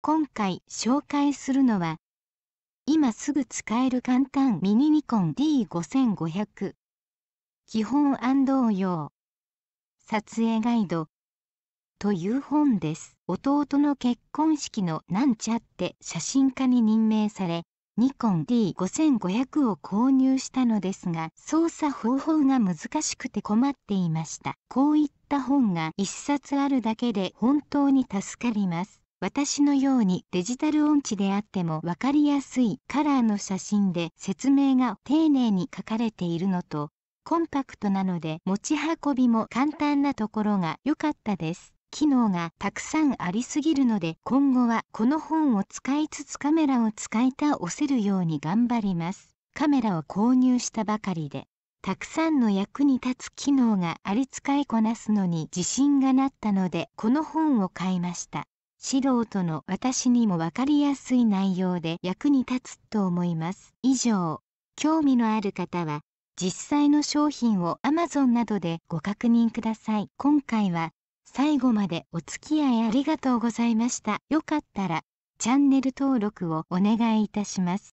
今回紹介するのは今すぐ使える簡単ミニニコン D5500 基本応用撮影ガイドという本です。弟の結婚式のなんちゃって写真家に任命されニコン D5500 を購入したのですが操作方法が難しくて困っていました。こういった本が1冊あるだけで本当に助かります。私のようにデジタル音痴であっても分かりやすいカラーの写真で説明が丁寧に書かれているのとコンパクトなので持ち運びも簡単なところが良かったです。機能がたくさんありすぎるので今後はこの本を使いつつカメラを使い倒せるように頑張ります。カメラを購入したばかりでたくさんの役に立つ機能があり使いこなすのに自信がなったのでこの本を買いました。素人の私にも分かりやすい内容で役に立つと思います以上興味のある方は実際の商品を Amazon などでご確認ください今回は最後までお付き合いありがとうございました。よかったらチャンネル登録をお願いいたします。